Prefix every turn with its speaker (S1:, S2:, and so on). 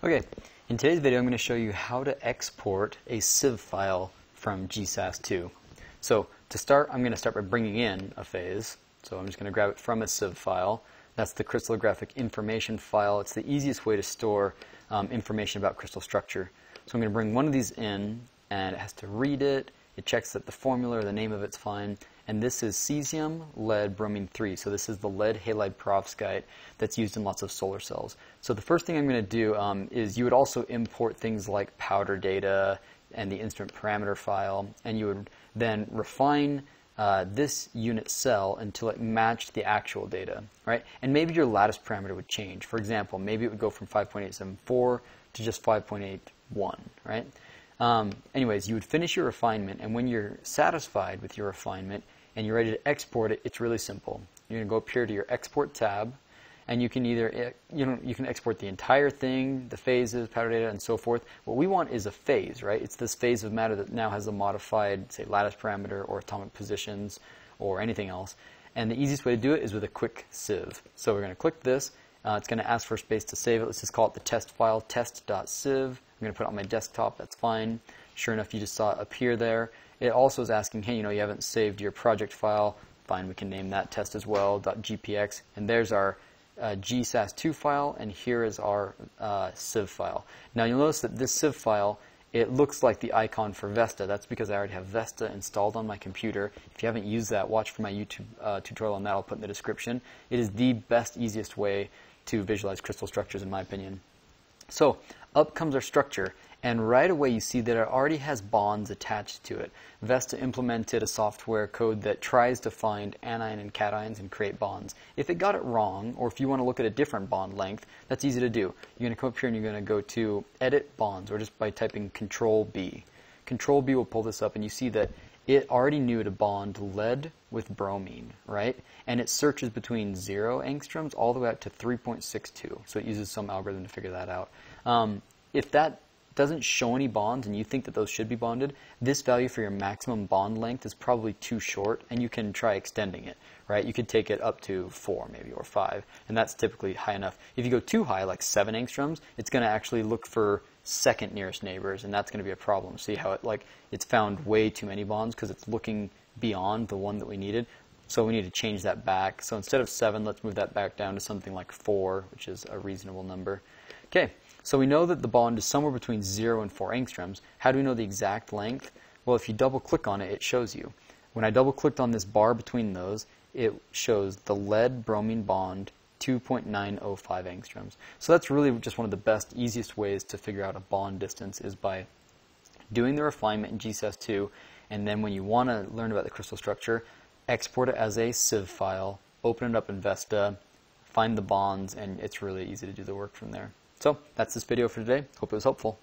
S1: Okay, in today's video I'm going to show you how to export a CIF file from GSAS 2. So to start, I'm going to start by bringing in a phase. So I'm just going to grab it from a CIF file. That's the crystallographic information file. It's the easiest way to store um, information about crystal structure. So I'm going to bring one of these in, and it has to read it. It checks that the formula or the name of it's fine, and this is cesium, lead, bromine 3. So this is the lead halide perovskite that's used in lots of solar cells. So the first thing I'm going to do um, is you would also import things like powder data and the instrument parameter file, and you would then refine uh, this unit cell until it matched the actual data, right? And maybe your lattice parameter would change. For example, maybe it would go from 5.874 to just 5.81, right? Um, anyways, you would finish your refinement, and when you're satisfied with your refinement, and you're ready to export it, it's really simple. You're going to go up here to your export tab, and you can either eh, you know you can export the entire thing, the phases, powder data, and so forth. What we want is a phase, right? It's this phase of matter that now has a modified, say, lattice parameter or atomic positions or anything else. And the easiest way to do it is with a quick CIF. So we're going to click this. Uh, it's going to ask for space to save it. Let's just call it the test file, test.cif. I'm going to put it on my desktop. That's fine. Sure enough, you just saw it appear there. It also is asking, hey, you know, you haven't saved your project file. Fine, we can name that test as well, .gpx. And there's our uh, GSAS 2 file, and here is our uh, file. Now you'll notice that this CIF file, it looks like the icon for Vesta. That's because I already have Vesta installed on my computer. If you haven't used that, watch for my YouTube uh, tutorial on that. I'll put in the description. It is the best, easiest way to visualize crystal structures, in my opinion. So up comes our structure, and right away you see that it already has bonds attached to it. Vesta implemented a software code that tries to find anion and cations and create bonds. If it got it wrong, or if you want to look at a different bond length, that's easy to do. You're going to come up here and you're going to go to Edit Bonds, or just by typing Control B. Control B will pull this up, and you see that it already knew to bond lead with bromine, right? And it searches between 0 angstroms all the way up to 3.62. So it uses some algorithm to figure that out. Um, if that doesn't show any bonds and you think that those should be bonded, this value for your maximum bond length is probably too short and you can try extending it, right? You could take it up to 4 maybe or 5 and that's typically high enough. If you go too high, like 7 angstroms, it's going to actually look for second nearest neighbors and that's going to be a problem. See how it like it's found way too many bonds because it's looking beyond the one that we needed. So we need to change that back. So instead of 7, let's move that back down to something like 4, which is a reasonable number. Okay, so we know that the bond is somewhere between 0 and 4 angstroms. How do we know the exact length? Well, if you double click on it, it shows you. When I double clicked on this bar between those, it shows the lead bromine bond 2.905 angstroms. So that's really just one of the best, easiest ways to figure out a bond distance is by doing the refinement in GSAS 2, and then when you want to learn about the crystal structure, export it as a CIF file, open it up in Vesta, find the bonds, and it's really easy to do the work from there. So that's this video for today. Hope it was helpful.